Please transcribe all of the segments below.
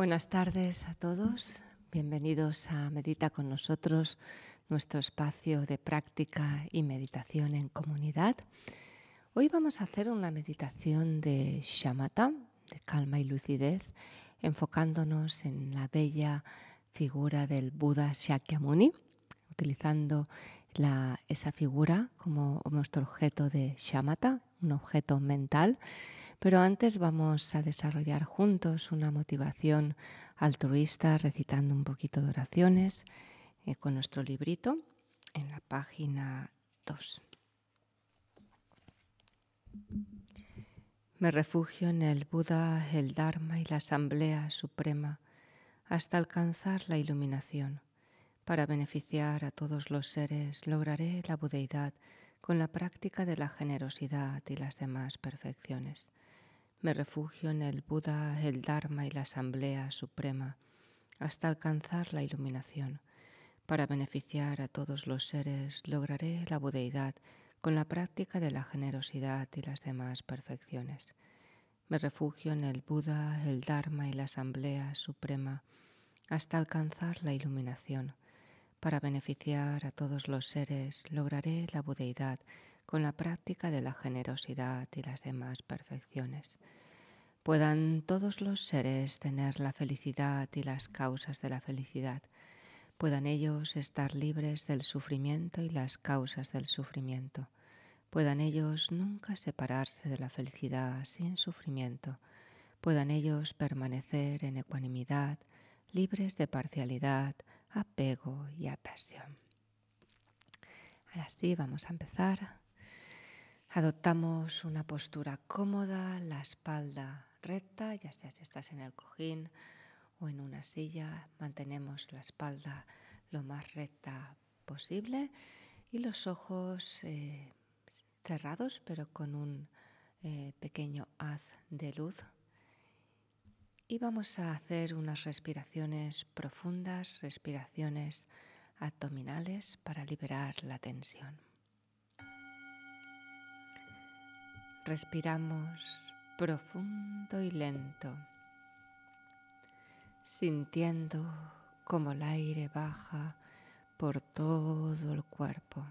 Buenas tardes a todos. Bienvenidos a Medita con nosotros, nuestro espacio de práctica y meditación en comunidad. Hoy vamos a hacer una meditación de shamatha, de calma y lucidez, enfocándonos en la bella figura del Buda Shakyamuni, utilizando esa figura como nuestro objeto de shamatha, un objeto mental pero antes vamos a desarrollar juntos una motivación altruista recitando un poquito de oraciones eh, con nuestro librito en la página 2. Me refugio en el Buda, el Dharma y la Asamblea Suprema hasta alcanzar la iluminación. Para beneficiar a todos los seres lograré la budeidad con la práctica de la generosidad y las demás perfecciones. Me refugio en el Buda, el Dharma y la Asamblea Suprema hasta alcanzar la iluminación. Para beneficiar a todos los seres lograré la budeidad con la práctica de la generosidad y las demás perfecciones. Me refugio en el Buda, el Dharma y la Asamblea Suprema hasta alcanzar la iluminación. Para beneficiar a todos los seres lograré la budeidad con la práctica de la generosidad y las demás perfecciones. Puedan todos los seres tener la felicidad y las causas de la felicidad. Puedan ellos estar libres del sufrimiento y las causas del sufrimiento. Puedan ellos nunca separarse de la felicidad sin sufrimiento. Puedan ellos permanecer en ecuanimidad, libres de parcialidad, apego y aversión. Ahora sí, vamos a empezar. Adoptamos una postura cómoda, la espalda recta, ya sea si estás en el cojín o en una silla, mantenemos la espalda lo más recta posible y los ojos eh, cerrados pero con un eh, pequeño haz de luz. Y vamos a hacer unas respiraciones profundas, respiraciones abdominales para liberar la tensión. Respiramos profundo y lento, sintiendo como el aire baja por todo el cuerpo.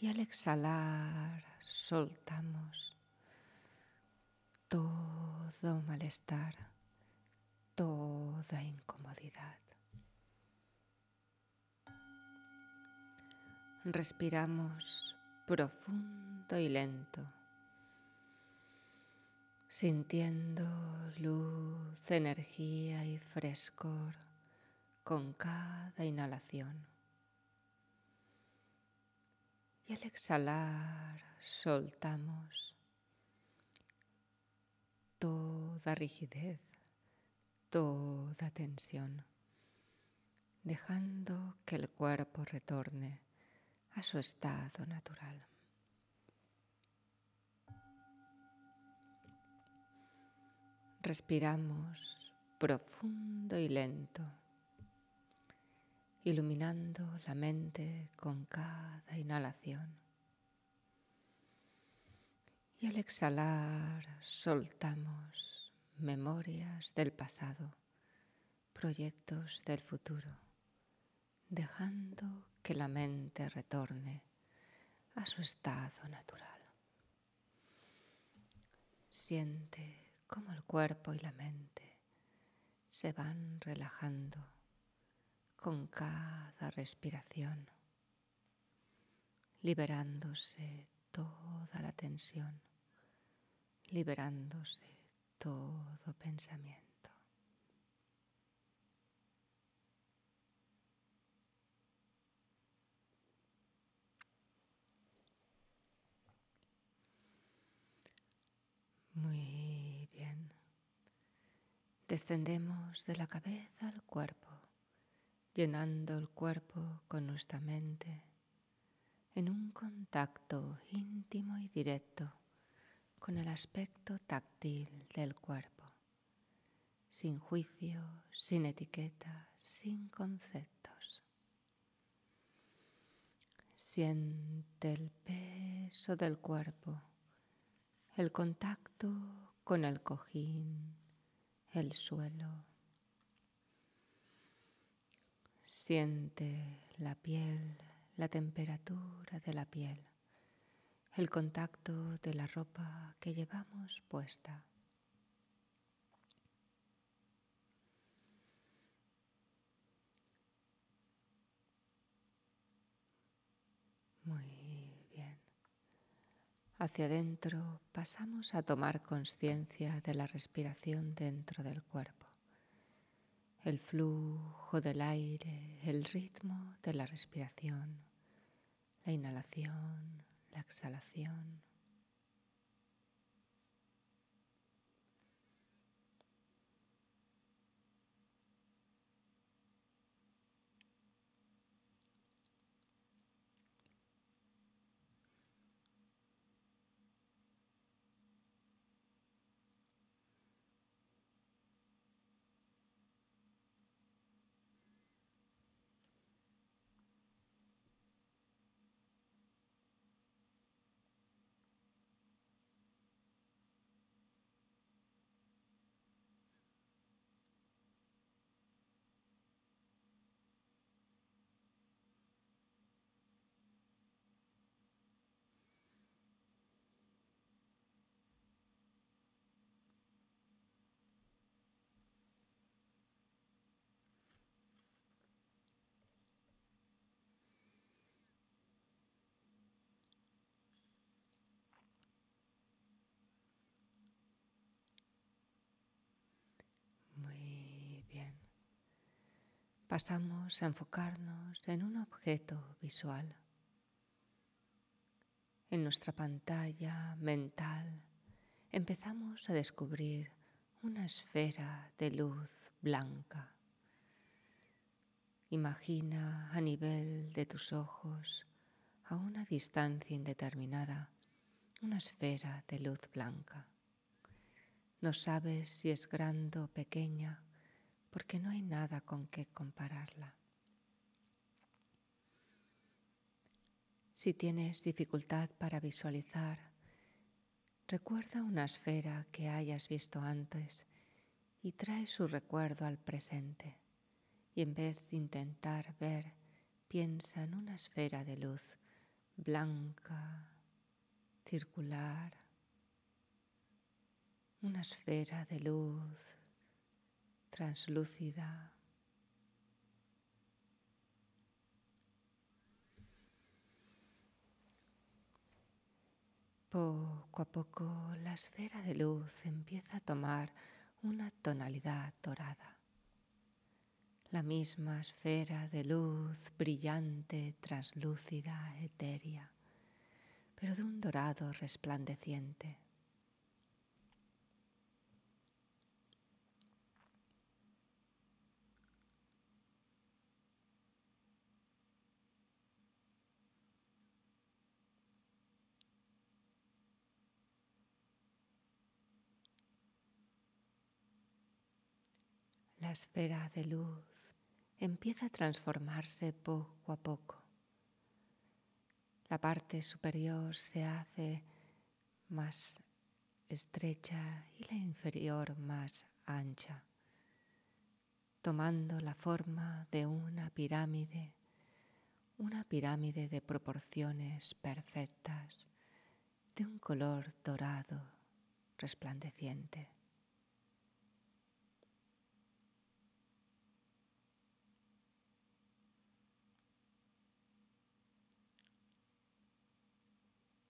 Y al exhalar soltamos todo malestar, toda incomodidad. Respiramos profundo y lento, sintiendo luz, energía y frescor con cada inhalación. Y al exhalar soltamos toda rigidez, toda tensión, dejando que el cuerpo retorne a su estado natural. Respiramos profundo y lento, iluminando la mente con cada inhalación. Y al exhalar soltamos memorias del pasado, proyectos del futuro, dejando que la mente retorne a su estado natural. Siente cómo el cuerpo y la mente se van relajando con cada respiración, liberándose toda la tensión, liberándose todo pensamiento. Muy bien. Descendemos de la cabeza al cuerpo, llenando el cuerpo con nuestra mente en un contacto íntimo y directo con el aspecto táctil del cuerpo, sin juicio, sin etiqueta, sin conceptos. Siente el peso del cuerpo el contacto con el cojín, el suelo. Siente la piel, la temperatura de la piel, el contacto de la ropa que llevamos puesta. Hacia adentro pasamos a tomar conciencia de la respiración dentro del cuerpo, el flujo del aire, el ritmo de la respiración, la inhalación, la exhalación. Pasamos a enfocarnos en un objeto visual. En nuestra pantalla mental empezamos a descubrir una esfera de luz blanca. Imagina a nivel de tus ojos, a una distancia indeterminada, una esfera de luz blanca. No sabes si es grande o pequeña, porque no hay nada con qué compararla. Si tienes dificultad para visualizar, recuerda una esfera que hayas visto antes y trae su recuerdo al presente. Y en vez de intentar ver, piensa en una esfera de luz blanca, circular, una esfera de luz translúcida. Poco a poco la esfera de luz empieza a tomar una tonalidad dorada. La misma esfera de luz brillante, translúcida, etérea, pero de un dorado resplandeciente. La esfera de luz empieza a transformarse poco a poco. La parte superior se hace más estrecha y la inferior más ancha, tomando la forma de una pirámide, una pirámide de proporciones perfectas, de un color dorado resplandeciente.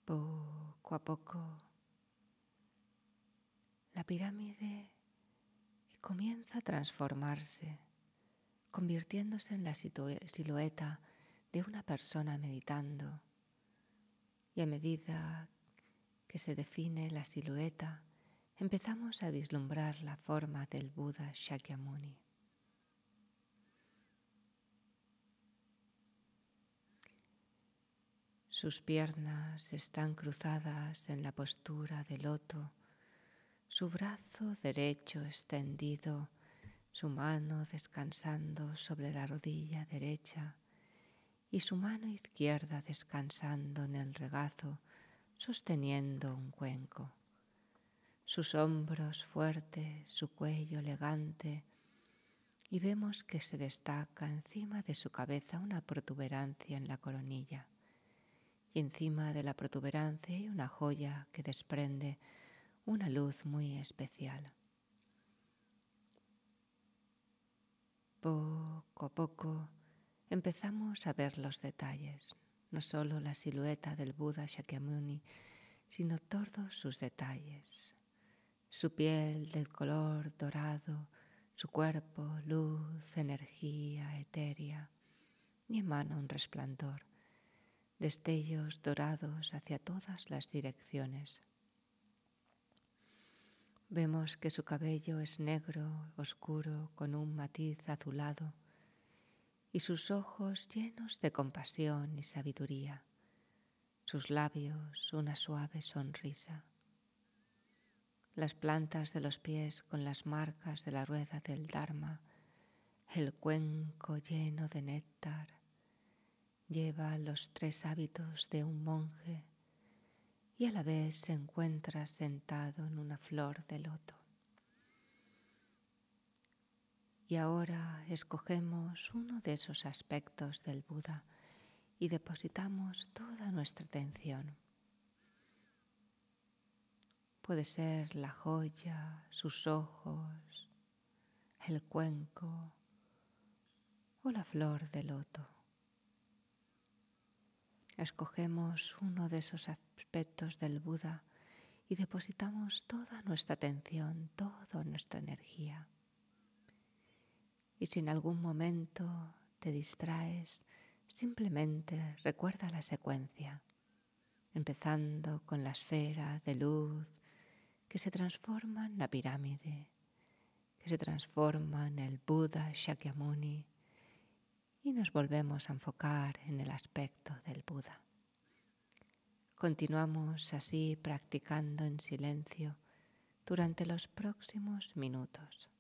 Poco a poco, la pirámide comienza a transformarse, convirtiéndose en la silueta de una persona meditando. Y a medida que se define la silueta, empezamos a vislumbrar la forma del Buda Shakyamuni. Sus piernas están cruzadas en la postura de loto, su brazo derecho extendido, su mano descansando sobre la rodilla derecha y su mano izquierda descansando en el regazo, sosteniendo un cuenco. sus hombros fuertes, su cuello elegante, y vemos que se destaca encima de su cabeza una protuberancia en la coronilla, y encima de la protuberancia hay una joya que desprende una luz muy especial. Poco a poco empezamos a ver los detalles, no solo la silueta del Buda Shakyamuni, sino todos sus detalles, su piel del color dorado, su cuerpo, luz, energía etérea, y emana un resplandor, destellos dorados hacia todas las direcciones. Vemos que su cabello es negro, oscuro, con un matiz azulado, y sus ojos llenos de compasión y sabiduría, sus labios una suave sonrisa. Las plantas de los pies con las marcas de la rueda del Dharma, el cuenco lleno de néctar, lleva los tres hábitos de un monje y a la vez se encuentra sentado en una flor de loto. Y ahora escogemos uno de esos aspectos del Buda y depositamos toda nuestra atención Puede ser la joya, sus ojos, el cuenco o la flor de loto. Escogemos uno de esos aspectos del Buda y depositamos toda nuestra atención, toda nuestra energía. Y si en algún momento te distraes, simplemente recuerda la secuencia, empezando con la esfera de luz que se transforma en la pirámide, que se transforma en el Buda Shakyamuni y nos volvemos a enfocar en el aspecto del Buda. Continuamos así practicando en silencio durante los próximos minutos.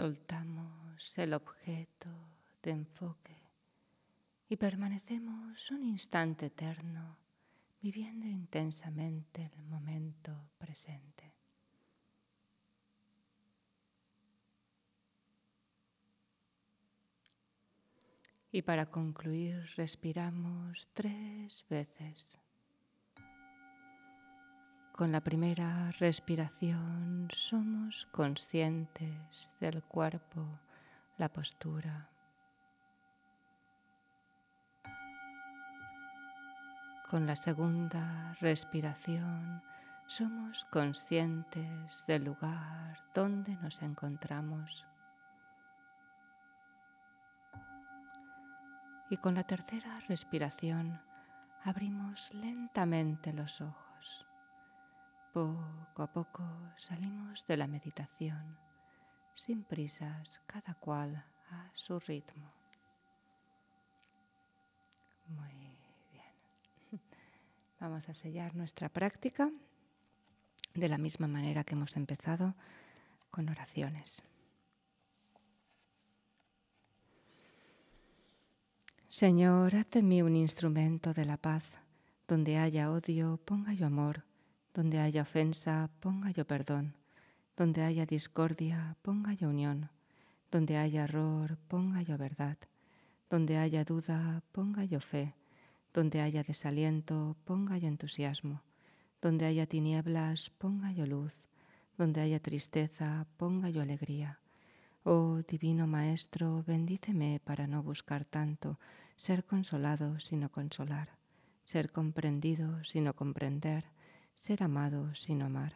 Soltamos el objeto de enfoque y permanecemos un instante eterno viviendo intensamente el momento presente. Y para concluir, respiramos tres veces. Con la primera respiración somos conscientes del cuerpo, la postura. Con la segunda respiración somos conscientes del lugar donde nos encontramos. Y con la tercera respiración abrimos lentamente los ojos. Poco a poco salimos de la meditación, sin prisas, cada cual a su ritmo. Muy bien. Vamos a sellar nuestra práctica de la misma manera que hemos empezado con oraciones. Señor, haz de mí un instrumento de la paz. Donde haya odio, ponga yo amor. Donde haya ofensa, ponga yo perdón. Donde haya discordia, ponga yo unión. Donde haya error, ponga yo verdad. Donde haya duda, ponga yo fe. Donde haya desaliento, ponga yo entusiasmo. Donde haya tinieblas, ponga yo luz. Donde haya tristeza, ponga yo alegría. Oh Divino Maestro, bendíceme para no buscar tanto ser consolado sino consolar, ser comprendido sino comprender, ser amado sino amar,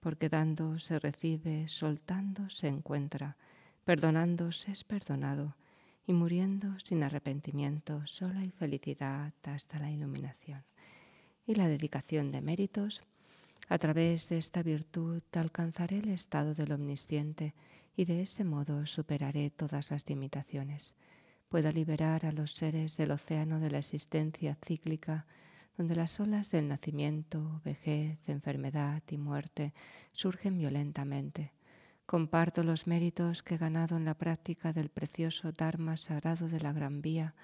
porque dando se recibe, soltando se encuentra, perdonando se es perdonado, y muriendo sin arrepentimiento, solo hay felicidad hasta la iluminación. Y la dedicación de méritos, a través de esta virtud alcanzaré el estado del omnisciente, y de ese modo superaré todas las limitaciones. Puedo liberar a los seres del océano de la existencia cíclica, donde las olas del nacimiento, vejez, enfermedad y muerte surgen violentamente. Comparto los méritos que he ganado en la práctica del precioso Dharma sagrado de la Gran Vía,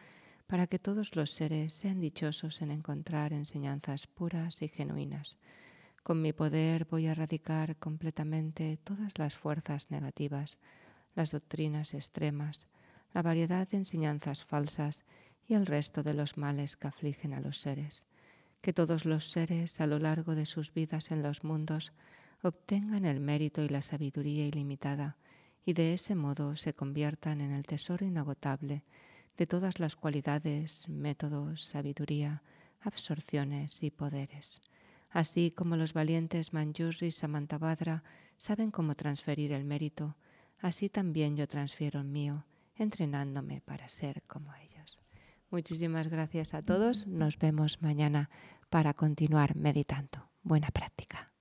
para que todos los seres sean dichosos en encontrar enseñanzas puras y genuinas. Con mi poder voy a erradicar completamente todas las fuerzas negativas, las doctrinas extremas, la variedad de enseñanzas falsas y el resto de los males que afligen a los seres. Que todos los seres a lo largo de sus vidas en los mundos obtengan el mérito y la sabiduría ilimitada y de ese modo se conviertan en el tesoro inagotable de todas las cualidades, métodos, sabiduría, absorciones y poderes. Así como los valientes Manjusri y Samantabhadra saben cómo transferir el mérito, así también yo transfiero el mío, entrenándome para ser como ellos. Muchísimas gracias a todos. Nos vemos mañana para continuar meditando. Buena práctica.